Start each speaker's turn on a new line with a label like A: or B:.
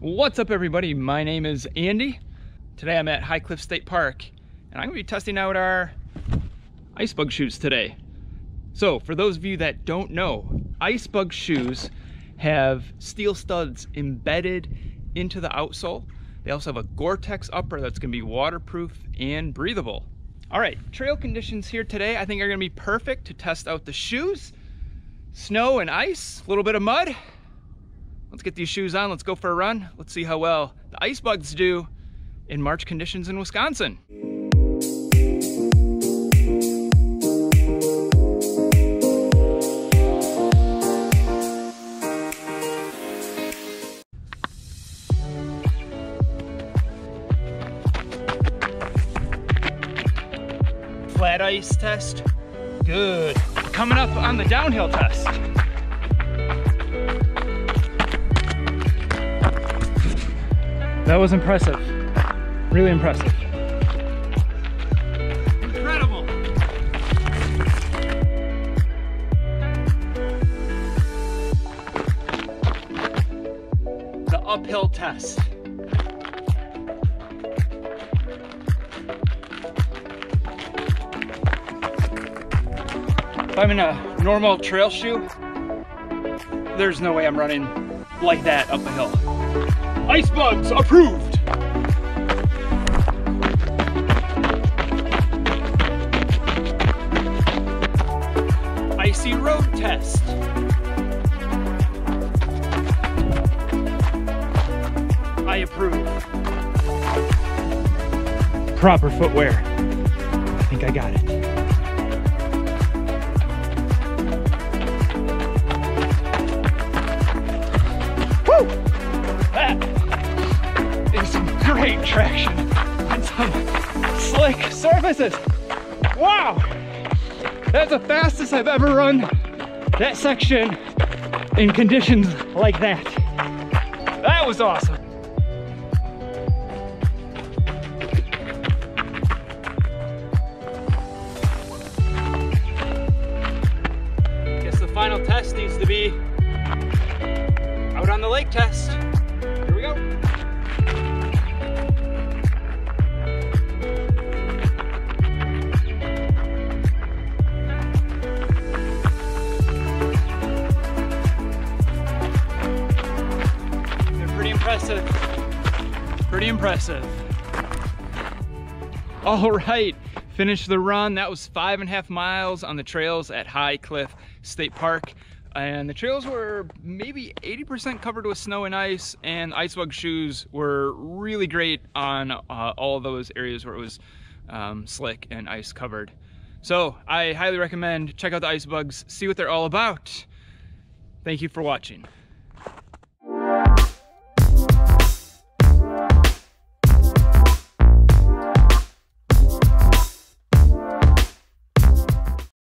A: What's up everybody? My name is Andy. Today I'm at High Cliff State Park and I'm gonna be testing out our Icebug shoes today. So for those of you that don't know, Icebug shoes have steel studs embedded into the outsole. They also have a Gore-Tex upper that's gonna be waterproof and breathable. All right, trail conditions here today I think are gonna be perfect to test out the shoes. Snow and ice, a little bit of mud, Let's get these shoes on, let's go for a run. Let's see how well the Icebugs do in March conditions in Wisconsin. Flat ice test, good. Coming up on the downhill test. That was impressive. Really impressive. Incredible. The uphill test. If I'm in a normal trail shoe, there's no way I'm running like that up a hill. Icebugs approved. Icy road test. I approve. Proper footwear. I think I got it. Great traction on some slick surfaces. Wow, that's the fastest I've ever run that section in conditions like that. That was awesome. Guess the final test needs to be out on the lake test. Pretty impressive. All right, finished the run. That was five and a half miles on the trails at High Cliff State Park. And the trails were maybe 80% covered with snow and ice, and Icebug shoes were really great on uh, all those areas where it was um, slick and ice covered. So I highly recommend check out the Icebugs, see what they're all about. Thank you for watching.